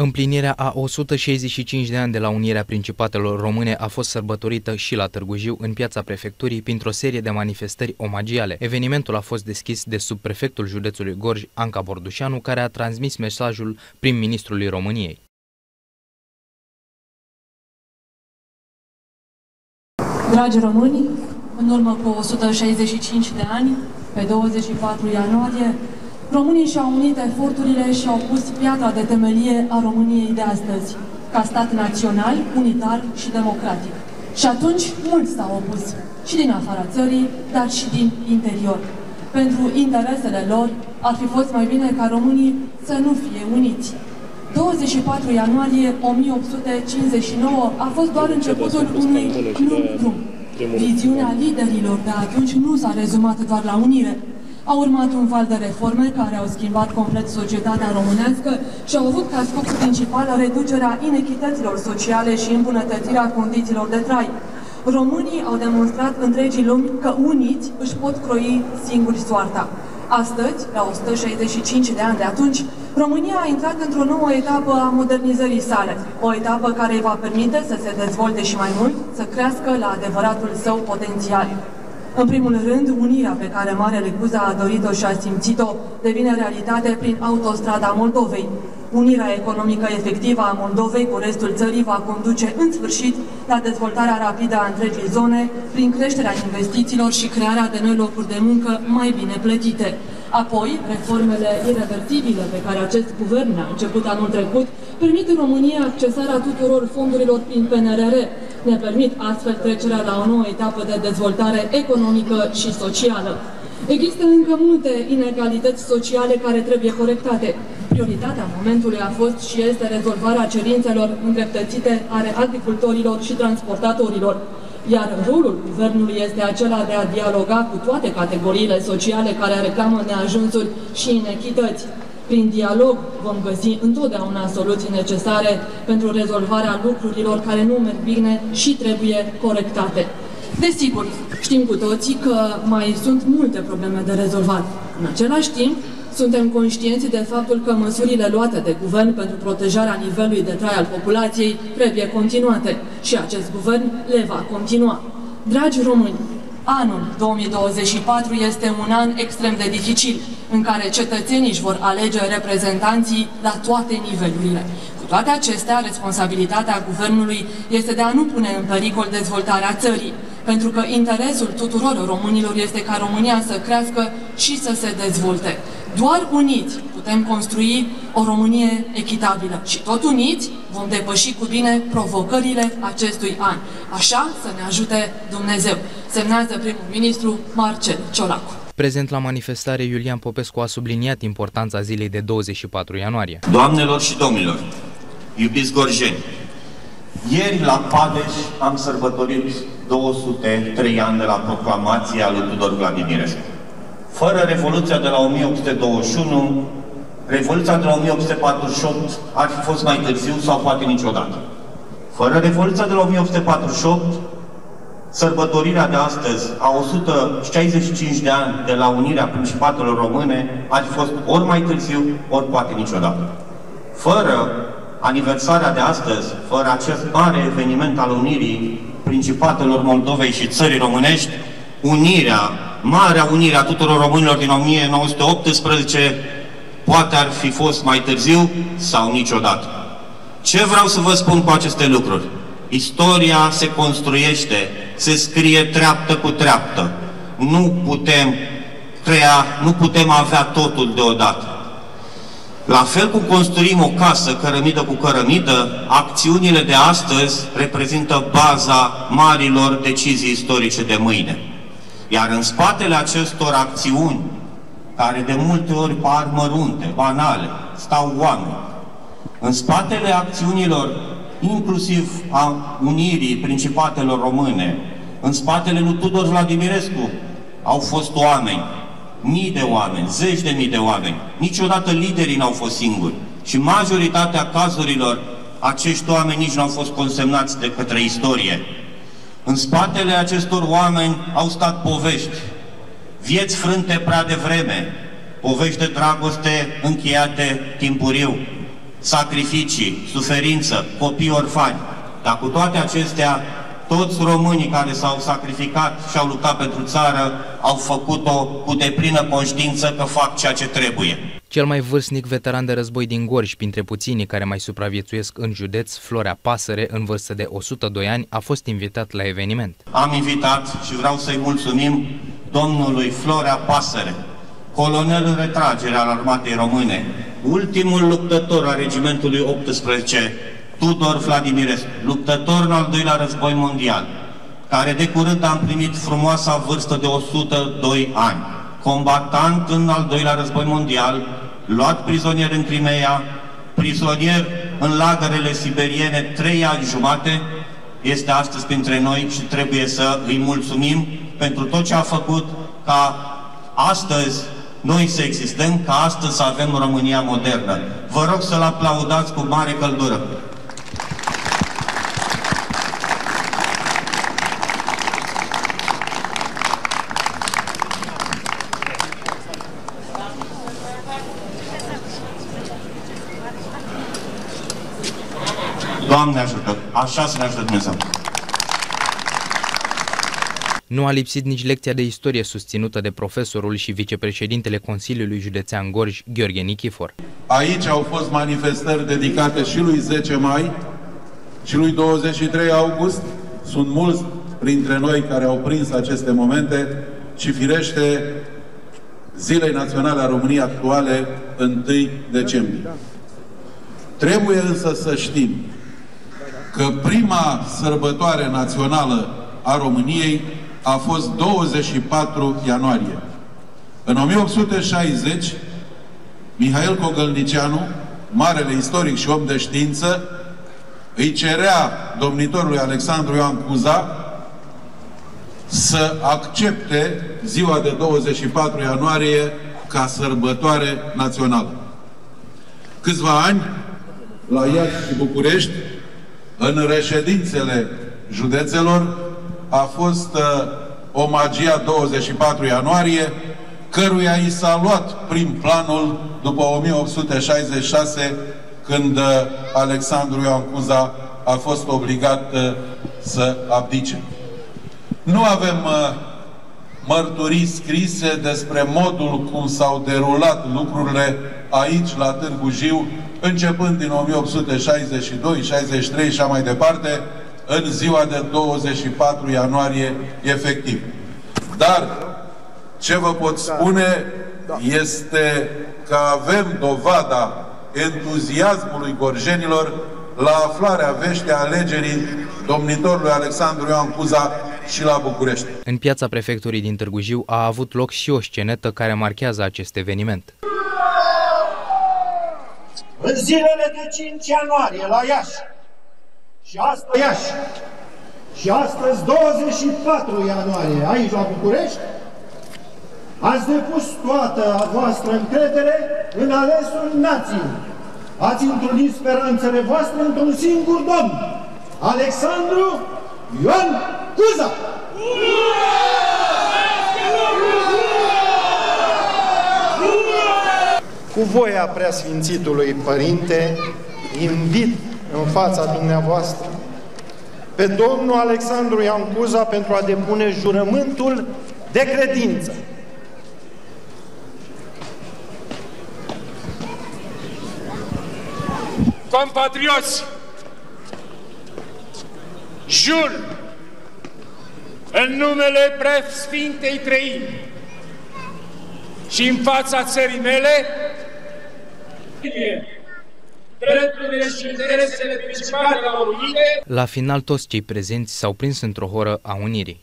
Împlinirea a 165 de ani de la unirea Principatelor Române a fost sărbătorită și la Târgu Jiu, în piața prefecturii, printr-o serie de manifestări omagiale. Evenimentul a fost deschis de subprefectul județului Gorj, Anca Bordușanu, care a transmis mesajul prim-ministrului României. Dragi români, în urmă cu 165 de ani, pe 24 ianuarie, Românii și-au unit eforturile și au pus piatra de temelie a României de astăzi, ca stat național, unitar și democratic. Și atunci mulți s-au opus, și din afara țării, dar și din interior. Pentru interesele lor, ar fi fost mai bine ca românii să nu fie uniți. 24 ianuarie 1859 a fost doar începutul unui lung drum. Viziunea liderilor de atunci nu s-a rezumat doar la unire, a urmat un val de reforme care au schimbat complet societatea românească și au avut ca scop principal reducerea inechităților sociale și îmbunătățirea condițiilor de trai. Românii au demonstrat întregii lumi că uniți își pot croi singuri soarta. Astăzi, la 165 de ani de atunci, România a intrat într-o nouă etapă a modernizării sale, o etapă care îi va permite să se dezvolte și mai mult, să crească la adevăratul său potențial. În primul rând, unirea pe care Marele Cuza a dorit-o și a simțit-o devine realitate prin autostrada Moldovei. Unirea economică efectivă a Moldovei cu restul țării va conduce în sfârșit la dezvoltarea rapidă a întregii zone prin creșterea investițiilor și crearea de noi locuri de muncă mai bine plătite. Apoi, reformele irreversibile pe care acest guvern a început anul trecut permit în România accesarea tuturor fondurilor prin PNRR, ne permit astfel trecerea la o nouă etapă de dezvoltare economică și socială. Există încă multe inegalități sociale care trebuie corectate. Prioritatea momentului a fost și este rezolvarea cerințelor îndreptățite ale agricultorilor și transportatorilor, iar rolul guvernului este acela de a dialoga cu toate categoriile sociale care reclamă neajunsuri și inechități. Prin dialog vom găsi întotdeauna soluții necesare pentru rezolvarea lucrurilor care nu merg bine și trebuie corectate. Desigur, știm cu toții că mai sunt multe probleme de rezolvat. În același timp, suntem conștienți de faptul că măsurile luate de guvern pentru protejarea nivelului de trai al populației trebuie continuate și acest guvern le va continua. Dragi români, Anul 2024 este un an extrem de dificil, în care cetățenii își vor alege reprezentanții la toate nivelurile. Cu toate acestea, responsabilitatea guvernului este de a nu pune în pericol dezvoltarea țării, pentru că interesul tuturor românilor este ca România să crească și să se dezvolte. Doar uniți putem construi o Românie echitabilă și tot uniți vom depăși cu bine provocările acestui an. Așa să ne ajute Dumnezeu. Semnează primul ministru Marcel Ciolacu. Prezent la manifestare, Iulian Popescu a subliniat importanța zilei de 24 ianuarie. Doamnelor și domnilor, iubiți gorjeni, ieri la Padeș am sărbătorit 203 ani de la proclamația lui Tudor Vladimirescu. Fără Revoluția de la 1821, Revoluția de la 1848 ar fi fost mai târziu sau poate niciodată. Fără Revoluția de la 1848, sărbătorirea de astăzi a 165 de ani de la unirea Principatelor Române ar fi fost ori mai târziu, ori poate niciodată. Fără aniversarea de astăzi, fără acest mare eveniment al unirii Principatelor Moldovei și țării românești, unirea marea unire a tuturor românilor din 1918 poate ar fi fost mai târziu sau niciodată. Ce vreau să vă spun cu aceste lucruri? Istoria se construiește, se scrie treaptă cu treaptă. Nu putem crea, nu putem avea totul deodată. La fel cum construim o casă cărămidă cu cărămidă, acțiunile de astăzi reprezintă baza marilor decizii istorice de mâine. Iar în spatele acestor acțiuni, care de multe ori par mărunte, banale, stau oameni. În spatele acțiunilor, inclusiv a unirii principatelor române, în spatele lui Tudor Vladimirescu, au fost oameni, mii de oameni, zeci de mii de oameni. Niciodată liderii n-au fost singuri. Și majoritatea cazurilor, acești oameni nici nu au fost consemnați de către istorie. În spatele acestor oameni au stat povești, vieți frânte prea devreme, povești de dragoste încheiate timpuriu, sacrificii, suferință, copii orfani. Dar cu toate acestea, toți românii care s-au sacrificat și au luptat pentru țară au făcut-o cu deplină conștiință că fac ceea ce trebuie. Cel mai vârstnic veteran de război din Gorj, printre puținii care mai supraviețuiesc în județ, Florea Pasăre, în vârstă de 102 ani, a fost invitat la eveniment. Am invitat și vreau să-i mulțumim domnului Florea Pasăre, colonel în retragere al armatei române, ultimul luptător al regimentului 18, Tudor Vladimirescu, luptător în al doilea război mondial, care de curând a împlinit frumoasa vârstă de 102 ani, combatant în al doilea război mondial, luat prizonier în Crimea, prizonier în lagărele siberiene trei ani jumate, este astăzi printre noi și trebuie să îi mulțumim pentru tot ce a făcut ca astăzi noi să existăm, ca astăzi să avem România modernă. Vă rog să-l aplaudați cu mare căldură. Doamne ajută! Așa să ne ajută Dumnezeu! Nu a lipsit nici lecția de istorie susținută de profesorul și vicepreședintele Consiliului Județean Gorj, Gheorghe Nichifor. Aici au fost manifestări dedicate și lui 10 mai și lui 23 august. Sunt mulți printre noi care au prins aceste momente și firește Zilei Naționale a României actuale 1 decembrie. Trebuie însă să știm că prima sărbătoare națională a României a fost 24 ianuarie. În 1860, Mihail Cogălnicianu, marele istoric și om de știință, îi cerea domnitorului Alexandru Ioan Cuza să accepte ziua de 24 ianuarie ca sărbătoare națională. Câțiva ani, la Iași și București, în reședințele județelor a fost uh, omagia 24 ianuarie, căruia i s-a luat prin planul după 1866, când uh, Alexandru Ioan Cuza a fost obligat uh, să abdice. Nu avem uh, mărturii scrise despre modul cum s-au derulat lucrurile aici, la Târgu Jiu, începând din 1862, 63 și așa mai departe, în ziua de 24 ianuarie efectiv. Dar ce vă pot spune este că avem dovada entuziasmului gorjenilor la aflarea veștii alegerii domnitorului Alexandru Ioan Cuza și la București. În piața prefecturii din Târgu Jiu a avut loc și o scenetă care marchează acest eveniment. În zilele de 5 ianuarie la Iași și astăzi Iași și astăzi 24 ianuarie aici la București ați depus toată a voastră încredere în alesul nației. Ați întrunit speranțele voastre într-un singur domn, Alexandru Ioan Cuza! Cu voia preasfințitului Părinte, invit în fața dumneavoastră pe domnul Alexandru Iancuza pentru a depune jurământul de credință. Compatrioți, jur în numele Sfintei Trăimi și în fața țării mele, drepturile și interesele principale la România. La final, toți cei prezenți s-au prins într-o horă a unirii.